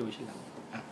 游戏上啊。